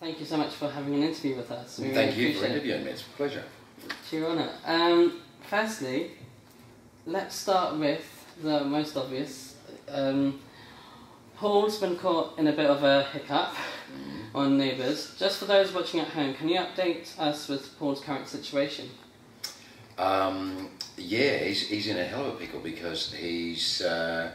Thank you so much for having an interview with us. We Thank really you for interviewing me. It's a pleasure. To your honour. Um, firstly, let's start with the most obvious. Um, Paul's been caught in a bit of a hiccup mm. on Neighbours. Just for those watching at home, can you update us with Paul's current situation? Um, yeah, he's, he's in a hell of a pickle because he's uh,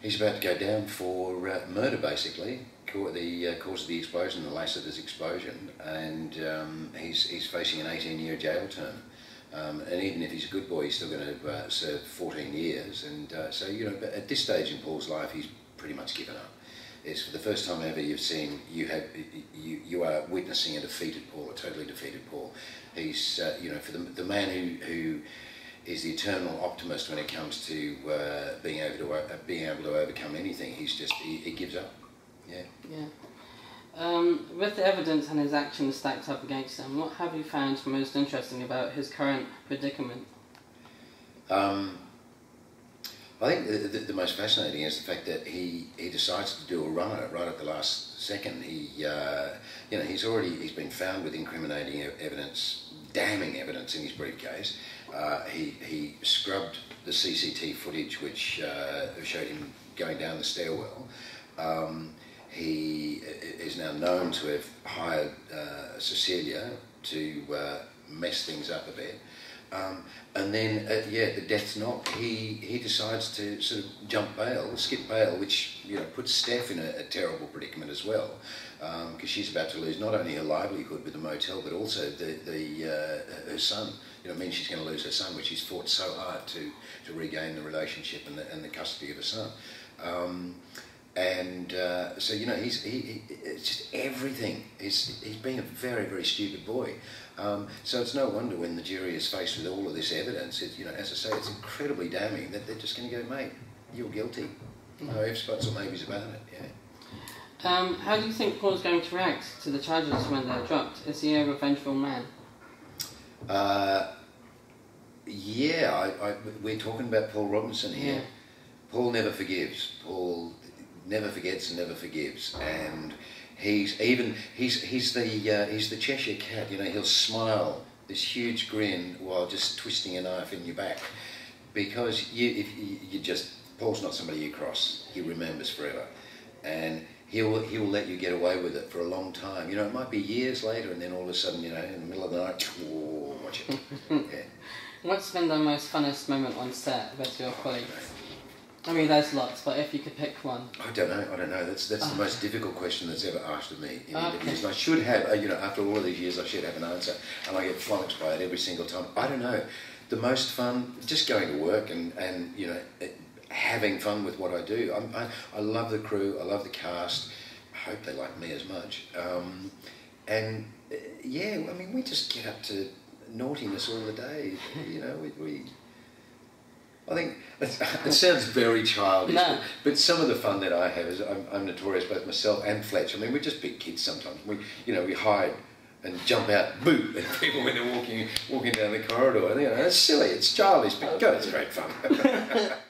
he's about to go down for uh, murder, basically the uh, cause of the explosion, the Lassiter's explosion, and um, he's, he's facing an 18 year jail term. Um, and even if he's a good boy, he's still going to uh, serve 14 years. And uh, so, you know, at this stage in Paul's life, he's pretty much given up. It's for the first time ever you've seen, you, have, you, you are witnessing a defeated Paul, a totally defeated Paul. He's, uh, you know, for the, the man who, who is the eternal optimist when it comes to uh, being, able to, uh, being able to overcome anything, he's just, he, he gives up. Yeah. Yeah. Um, with the evidence and his actions stacked up against him, what have you found most interesting about his current predicament? Um, I think the, the, the, most fascinating is the fact that he, he decides to do a run at it right at the last second. He, uh, you know, he's already he's been found with incriminating evidence, damning evidence in his briefcase. Uh, he he scrubbed the CCT footage which uh, showed him going down the stairwell. Um, he is now known to have hired uh, Cecilia to uh, mess things up a bit. Um, and then, at, yeah, the death's knock, he, he decides to sort of jump bail, skip bail, which you know puts Steph in a, a terrible predicament as well, because um, she's about to lose not only her livelihood with the motel, but also the, the uh, her son. You know, I mean, she's going to lose her son, which she's fought so hard to, to regain the relationship and the, and the custody of her son. Um, and uh, so you know he's he, he, it's just everything. He's he's being a very very stupid boy. Um, so it's no wonder when the jury is faced with all of this evidence, it, you know, as I say, it's incredibly damning that they're just going to go, mate, you're guilty. No ifs, buts, or maybes about it. Yeah. Um, how do you think Paul's going to react to the charges when they're dropped? Is he a revengeful man? Uh, yeah, I, I, we're talking about Paul Robinson here. Yeah. Paul never forgives. Paul never forgets and never forgives. And he's even he's he's the uh, he's the Cheshire cat. You know, he'll smile this huge grin while just twisting a knife in your back, because you if you, just Paul's not somebody you cross. He remembers forever, and he'll he'll let you get away with it for a long time. You know, it might be years later, and then all of a sudden, you know, in the middle of the night, watch it. yeah. What's been the most funnest moment on set with your colleagues? I mean, there's lots, but if you could pick one. I don't know. I don't know. That's that's the ah. most difficult question that's ever asked of me in okay. interviews. And I should have, uh, you know, after all of these years, I should have an answer, and I get flummoxed by it every single time. I don't know. The most fun, just going to work and and you know, having fun with what I do. I'm, I I love the crew. I love the cast. I hope they like me as much. Um, and uh, yeah, I mean, we just get up to naughtiness all the day. You know, we. we I think it sounds very childish, no. but, but, some of the fun that I have is I'm, I'm, notorious, both myself and Fletch. I mean, we're just big kids sometimes. We, you know, we hide and jump out, boo, at people when they're walking walking down the corridor. And, you know, it's silly, it's childish, but God, it's great fun.